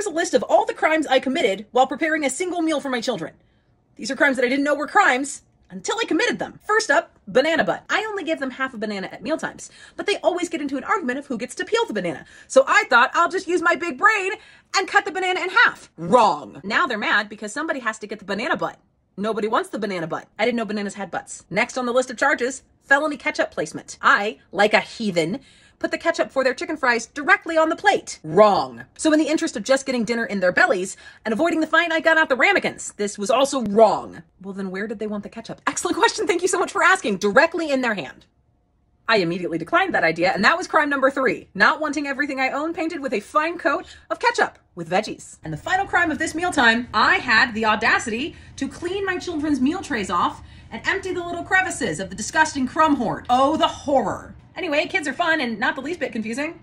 here's a list of all the crimes I committed while preparing a single meal for my children. These are crimes that I didn't know were crimes until I committed them. First up, banana butt. I only give them half a banana at mealtimes, but they always get into an argument of who gets to peel the banana. So I thought I'll just use my big brain and cut the banana in half. Wrong. Now they're mad because somebody has to get the banana butt. Nobody wants the banana butt. I didn't know bananas had butts. Next on the list of charges, felony ketchup placement. I, like a heathen, put the ketchup for their chicken fries directly on the plate. Wrong. So in the interest of just getting dinner in their bellies and avoiding the fine, I got out the ramekins. This was also wrong. Well, then where did they want the ketchup? Excellent question. Thank you so much for asking. Directly in their hand. I immediately declined that idea, and that was crime number three not wanting everything I own painted with a fine coat of ketchup with veggies. And the final crime of this mealtime, I had the audacity to clean my children's meal trays off and empty the little crevices of the disgusting crumb hoard. Oh, the horror. Anyway, kids are fun and not the least bit confusing.